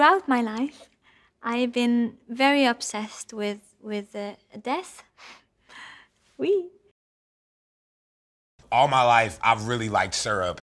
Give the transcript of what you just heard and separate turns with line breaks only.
throughout my life, I've been very obsessed with with uh, death. We.
All my life, I've really liked syrup.